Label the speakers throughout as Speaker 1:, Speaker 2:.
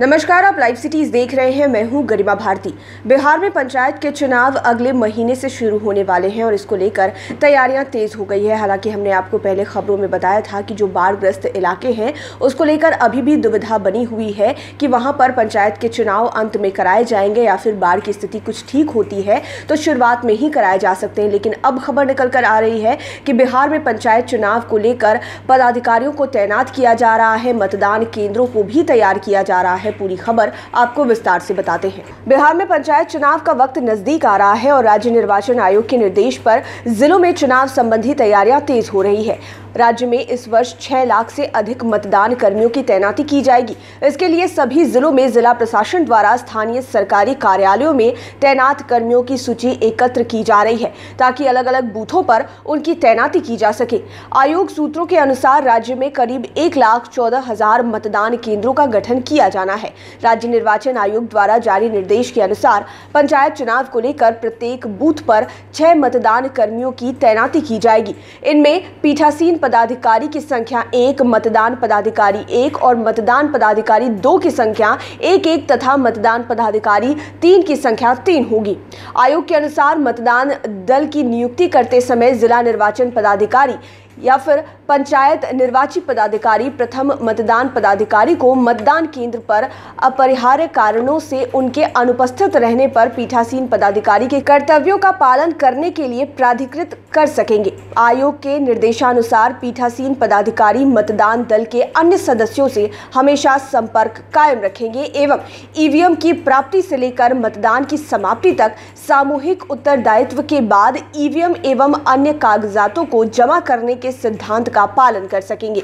Speaker 1: नमस्कार, आप live cities देख रहे हैं। मैं हूँ गरिमा भारती। बिहार में पंचायत के चुनाव अगले महीने से शुरू होने वाले हैं और इसको लेकर तैयारियाँ तेज हो गई है। हालाँकि हमने आपको पहले खबरों में बताया था कि जो बाढ़ग्रस्त इलाके हैं, उसको लेकर अभी भी दुविधा बनी हुई है कि वहाँ पर पंचायत के चुनाव अंत में कराए जाएँगे या फिर बाढ़ की स्थिति कुछ ठीक होती है तो शुरुआत में ही कराए जा सकते हैं। लेकिन अब खबर निकल कर आ रही है कि बिहार में पंचायत चुनाव को लेकर पदाधिकारियों को तैनात किया जा रहा है, मतदान केंद्रों को भी तैयार किया जा रहा है। है पूरी खबर आपको विस्तार से बताते हैं। बिहार में पंचायत चुनाव का वक्त नज़दीक आ रहा है और राज्य निर्वाचन आयोग के निर्देश पर जिलों में चुनाव संबंधी तैयारियाँ तेज हो रही है। राज्य में इस वर्ष छह लाख से अधिक मतदान कर्मियों की तैनाती की जाएगी। इसके लिए सभी जिलों में जिला प्रशासन द्वारा स्थानीय सरकारी कार्यालयों में तैनात कर्मियों की सूची एकत्र की जा रही है ताकि अलग अलग बूथों पर उनकी तैनाती की जा सके। आयोग सूत्रों के अनुसार राज्य में करीब एक लाख चौदह हज़ार मतदान केंद्रों का गठन किया जाना है। राज्य निर्वाचन आयोग द्वारा जारी निर्देश के अनुसार पंचायत चुनाव को लेकर प्रत्येक बूथ पर छह मतदान कर्मियों की तैनाती की जाएगी। इनमें पीठासीन पदाधिकारी की संख्या एक, मतदान पदाधिकारी एक और मतदान पदाधिकारी दो की संख्या एक एक तथा मतदान पदाधिकारी तीन की संख्या तीन होगी। आयोग के अनुसार मतदान दल की नियुक्ति करते समय जिला निर्वाचन पदाधिकारी या फिर पंचायत निर्वाची पदाधिकारी प्रथम मतदान पदाधिकारी को मतदान केंद्र पर अपरिहार्य कारणों से उनके अनुपस्थित रहने पर पीठासीन पदाधिकारी के कर्तव्यों का पालन करने के लिए प्राधिकृत कर सकेंगे। आयोग के निर्देशानुसार पीठासीन पदाधिकारी मतदान दल के अन्य सदस्यों से हमेशा संपर्क कायम रखेंगे एवं ईवीएम की प्राप्ति से लेकर मतदान की समाप्ति तक सामूहिक उत्तरदायित्व के बाद ईवीएम एवं अन्य कागजातों को जमा करने के सिद्धांत का पालन कर सकेंगे।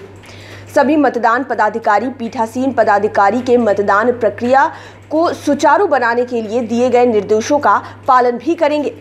Speaker 1: सभी मतदान पदाधिकारी, पीठासीन पदाधिकारी के मतदान प्रक्रिया को सुचारू बनाने के लिए दिए गए निर्देशों का पालन भी करेंगे।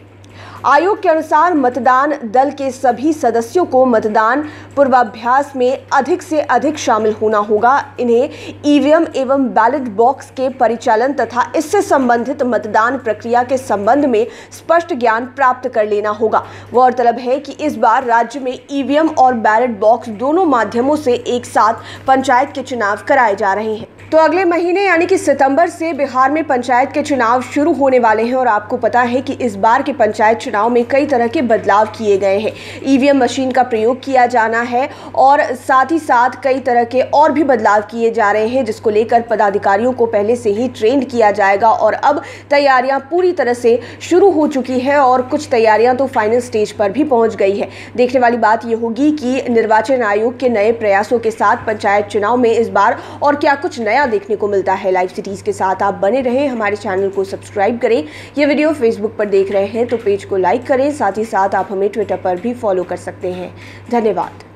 Speaker 1: आयोग के अनुसार मतदान दल के सभी सदस्यों को मतदान पूर्वाभ्यास में अधिक से अधिक शामिल होना होगा। इन्हें ईवीएम एवं बैलेट बॉक्स के परिचालन तथा इससे संबंधित मतदान प्रक्रिया के संबंध में स्पष्ट ज्ञान प्राप्त कर लेना होगा। गौरतलब है कि इस बार राज्य में ईवीएम और बैलेट बॉक्स दोनों माध्यमों से एक साथ पंचायत के चुनाव कराए जा रहे हैं। तो अगले महीने यानी कि सितंबर से बिहार में पंचायत के चुनाव शुरू होने वाले हैं और आपको पता है कि इस बार के पंचायत चुनाव में कई तरह के बदलाव किए गए हैं। ईवीएम मशीन का प्रयोग किया जाना है और साथ ही साथ कई तरह के और भी बदलाव किए जा रहे हैं, जिसको लेकर पदाधिकारियों को पहले से ही ट्रेंड किया जाएगा और अब तैयारियाँ पूरी तरह से शुरू हो चुकी है और कुछ तैयारियाँ तो फाइनल स्टेज पर भी पहुँच गई है। देखने वाली बात यह होगी कि निर्वाचन आयोग के नए प्रयासों के साथ पंचायत चुनाव में इस बार और क्या कुछ नया नया देखने को मिलता है लाइव सिटीज़ के साथ। आप बने रहें, हमारे चैनल को सब्सक्राइब करें। ये वीडियो फेसबुक पर देख रहे हैं तो पेज को लाइक करें। साथ ही साथ आप हमें ट्विटर पर भी फॉलो कर सकते हैं। धन्यवाद।